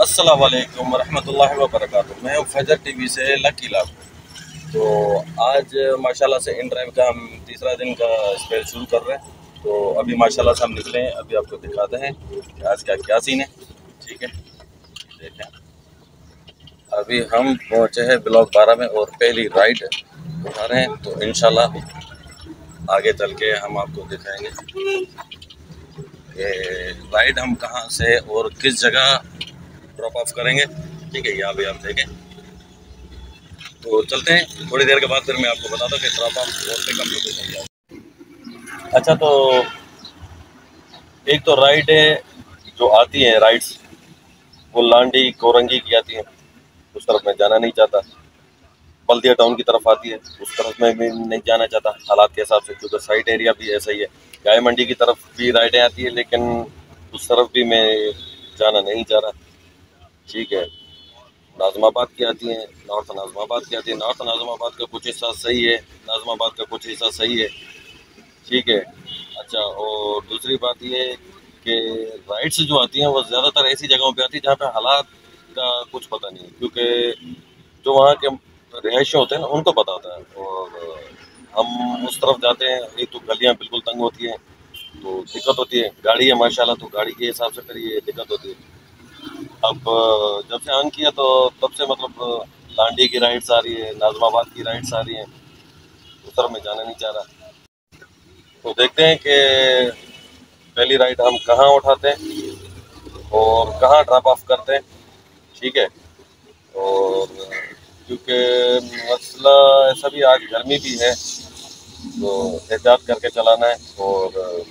अस्सलाम वालेकुम रहमतुल्लाहि मैं फजर टीवी से लकी लाभ तो आज माशाल्लाह से इन ड्राइव का हम तीसरा दिन का स्पेल शुरू कर रहे हैं। तो अभी माशाल्लाह से हम निकले हैं, अभी आपको दिखाते हैं कि आज का क्या सीन है। ठीक है? देखें अभी हम पहुँचे हैं ब्लॉक बारह में और पहली राइड उठा रहे हैं। तो इन आगे चल के हम आपको दिखाएँगे राइड हम कहाँ से और किस जगह ड्रॉप ऑफ़ करेंगे। ठीक है, यहाँ भी आप देखें। तो चलते हैं। थोड़ी देर के बाद फिर मैं आपको बताता हूँ कि ड्रॉप ऑफ़ और पिकअप लोकेशन क्या अच्छा तो एक तो राइड है, जो आती है राइड्स वो लांडी कोरंगी की आती है। उस तरफ़ मैं जाना नहीं चाहता। बल्दिया टाउन की तरफ़ आती है। उस तरफ़ में भी नहीं जाना चाहता। हालात के हिसाब से, क्योंकि साइड एरिया भी ऐसा ही है। गाय मंडी की तरफ़ भी राइडें आती है, लेकिन उस तरफ़ भी मैं जाना नहीं चाह रहा। ठीक है। नाजमाबाद की आती हैं, नॉर्थ नाजमाबाद की आती है। नॉर्थ नाजमाबाद का कुछ हिस्सा सही है, नाजमाबाद का कुछ हिस्सा सही है। ठीक है। अच्छा और दूसरी बात ये कि राइड्स जो आती हैं, वो ज़्यादातर ऐसी जगहों पे आती है जहाँ पे हालात का कुछ पता नहीं क्योंकि जो वहाँ के रिहायशी होते हैं ना, उनको पता होता है। और हम उस तरफ़ जाते हैं, एक तो गलियाँ बिल्कुल तंग होती हैं तो दिक्कत होती है। गाड़ी है, माशाल्लाह तो गाड़ी के हिसाब से फिर ये दिक्कत होती है। अब जब से ऑन किया तो तब से मतलब लांडी की राइड्स आ रही है, नाजमाबाद की राइड्स आ रही हैं। उधर में जाना नहीं चाह रहा। तो देखते हैं कि पहली राइड हम कहाँ उठाते हैं और कहाँ ड्रॉप ऑफ़ करते हैं। ठीक है? और, क्योंकि मसला ऐसा भी आज गर्मी भी है तो एहतियात करके चलाना है और,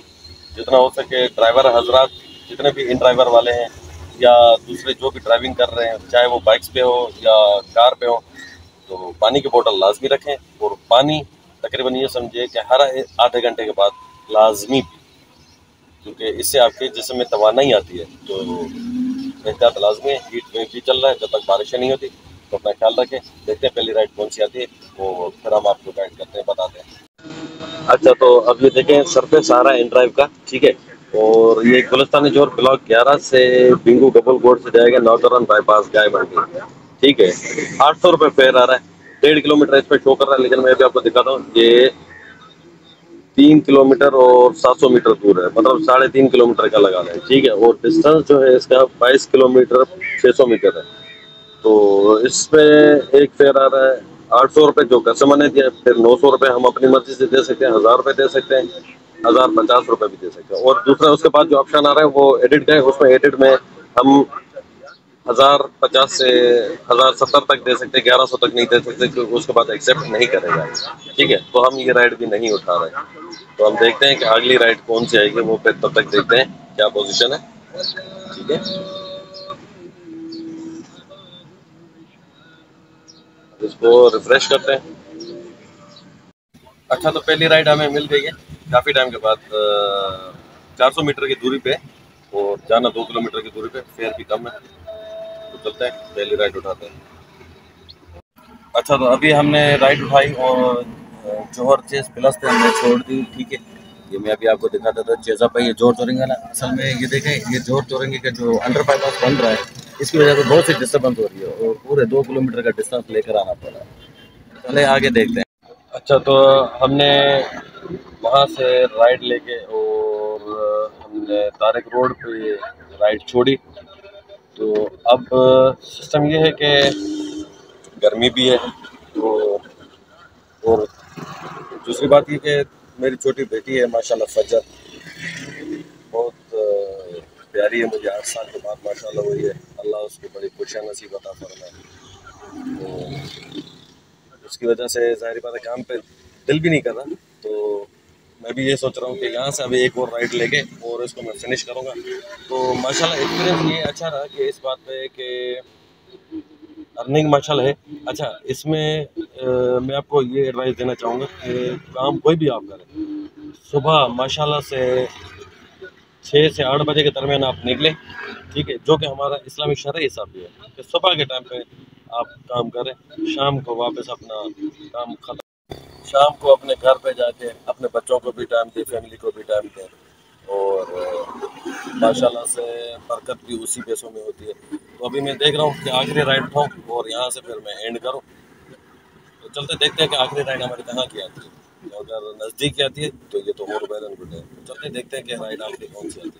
जितना हो सके ड्राइवर हजरात, जितने भी इन ड्राइवर वाले हैं या दूसरे जो भी ड्राइविंग कर रहे हैं, चाहे वो बाइक्स पे हो या कार पे हो तो पानी की बोतल लाजमी रखें और पानी तकरीबन ये समझिए कि हर आधे घंटे के बाद लाजमी पी। क्योंकि इससे आपके जिसम में तोानाई आती है। तो एहतियात लाजमी है हीट वेव भी चल रहा है, जब तक बारिशें नहीं होती तो अपना ख्याल रखें। देखते हैं पहली राइड कौन सी आती है वो फिर हम आपको गाइड करते हैं, बताते हैं। अच्छा तो अब ये देखें आ रहा है इन ड्राइव का, ठीक है? और ये गुलस्तानी ज़ोर ब्लॉक ग्यारह से बिंगू गबल कोट से जाएगा नौतरन बाईपास गाय मंडी ठीक है? आठ सौ रुपये फेयर आ रहा है। डेढ़ किलोमीटर इस पर शो कर रहा है, लेकिन मैं भी आपको दिखाता हूँ, ये तीन किलोमीटर और सात सौ मीटर दूर है। मतलब साढ़े तीन किलोमीटर का लगा रहा है। ठीक है? और डिस्टेंस जो है इसका बाईस किलोमीटर छः सौ मीटर है। तो इस पे एक फेयर आ रहा है, आठ सौ रुपये जो कस्टमर ने दिया फिर नौ सौ रुपये हम अपनी मर्ज़ी से दे सकते हैं, हज़ार रुपये दे सकते हैं। हज़ार पचास रुपये भी दे सकते हैं। और दूसरा, उसके बाद जो ऑप्शन आ रहा है, वो एडिट है उसमें एडिट में हम हज़ार पचास से हज़ार सत्तर तक दे सकते ग्यारह सौ तक नहीं दे सकते, क्योंकि उसके बाद एक्सेप्ट नहीं करेगा। ठीक है तो हम ये राइड भी नहीं उठा रहे तो हम देखते हैं कि अगली राइड कौन सी आएगी, वो फिर तब तक देखते हैं क्या पोजिशन है। ठीक है? इसको रिफ्रेश करते हैं। अच्छा तो पहली राइड हमें मिल गई है। काफ़ी टाइम के बाद चार सौ मीटर की दूरी पे और जाना दो किलोमीटर की दूरी पे फेयर भी कम है। तो चलते हैं, पहली राइड उठाते हैं। अच्छा तो अभी हमने राइड उठाई और जोहर चेज प्लस पे हमने छोड़ दी, ठीक है। ये मैं अभी आपको दिखाता था चेजा पे ये ज़ोर चोरेंगे ना। असल में ये देखें, ये ज़ोर चोरेंगे का जो अंडर बाईपास बन रहा है, इसकी वजह से बहुत सी डिस्टर्बेंस हो रही है और पूरे दो किलोमीटर का डिस्टेंस लेकर आना पड़। रहा है चले, आगे देखते हैं। अच्छा तो हमने वहाँ से राइड लेके और हमने तारक रोड पे राइड छोड़ी। तो अब सिस्टम ये है कि गर्मी भी है तो और दूसरी बात ये कि मेरी छोटी बेटी है, माशाल्लाह फजर। बहुत प्यारी है मुझे, आठ साल के बाद माशाल्लाह हुई है। अल्लाह उसको बड़ी खुशियाँ नसीब अता फरमाए। तो उसकी वजह से ज़ाहिर बात है काम पे दिल भी नहीं कर रहा तो मैं भी ये सोच रहा हूँ कि यहाँ से अभी एक और राइड लेके और इसको मैं फिनिश करूँगा। तो माशाल्लाह एक्सपीरियंस ये अच्छा रहा कि इस बात पे कि अर्निंग माशाल्लाह है। अच्छा इसमें आ, मैं आपको ये एडवाइस देना चाहूँगा कि काम कोई भी आप करें। सुबह माशाल्लाह से छः से आठ बजे के दरमियान आप निकलें ठीक है? जो कि हमारा इस्लामी शरह हिसाब भी है कि सुबह के टाइम पे आप काम करें शाम को वापस अपना काम ख़त्म शाम को अपने घर पे जाके अपने बच्चों को भी टाइम दें फैमिली को भी टाइम दें। और माशाल्लाह से बरकत भी उसी पैसों में होती है। तो अभी मैं देख रहा हूँ कि आखिरी राइड उठाऊँ और यहाँ से फिर मैं एंड करूँ। तो चलते देखते हैं कि आखिरी राइड हमारे कहाँ की आती है। अगर नज़दीक आती है तो ये तो और एंड गुड है। चलते देखते हैं कि राइड आखिरी कौन सी आती है।